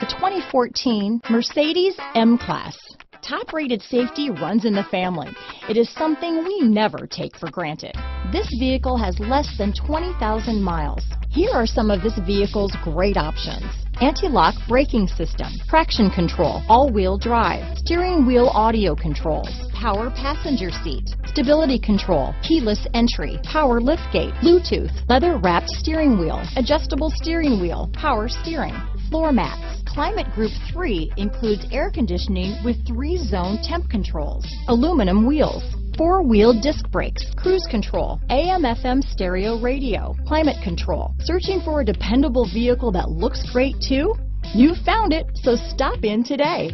The 2014 Mercedes M-Class. Top-rated safety runs in the family. It is something we never take for granted. This vehicle has less than 20,000 miles. Here are some of this vehicle's great options. Anti-lock braking system, traction control, all-wheel drive, steering wheel audio controls, power passenger seat, stability control, keyless entry, power liftgate, Bluetooth, leather wrapped steering wheel, adjustable steering wheel, power steering, floor mats. Climate Group 3 includes air conditioning with three zone temp controls, aluminum wheels, four-wheel disc brakes, cruise control, AM FM stereo radio, climate control. Searching for a dependable vehicle that looks great too? You found it, so stop in today.